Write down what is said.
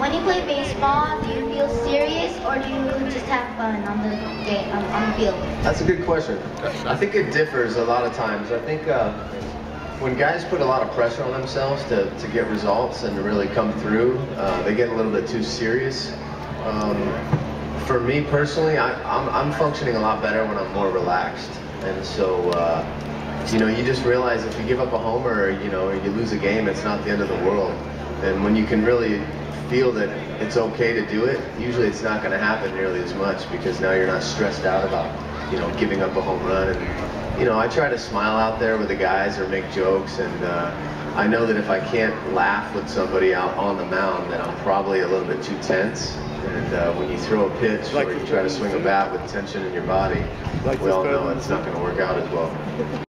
when you play baseball, do you feel serious or do you just have fun on the game on, on the field? That's a good question. I think it differs a lot of times. I think uh, when guys put a lot of pressure on themselves to, to get results and to really come through, uh, they get a little bit too serious. Um, for me personally, I, I'm, I'm functioning a lot better when I'm more relaxed. And so, uh, you know, you just realize if you give up a homer or, you know, or you lose a game, it's not the end of the world. And when you can really feel that it's okay to do it, usually it's not going to happen nearly as much because now you're not stressed out about, you know, giving up a home run. And, you know, I try to smile out there with the guys or make jokes. And uh, I know that if I can't laugh with somebody out on the mound, then I'm probably a little bit too tense. And uh, when you throw a pitch Like or you try to swing a bat with tension in your body, Like we all know it's not going to work out as well.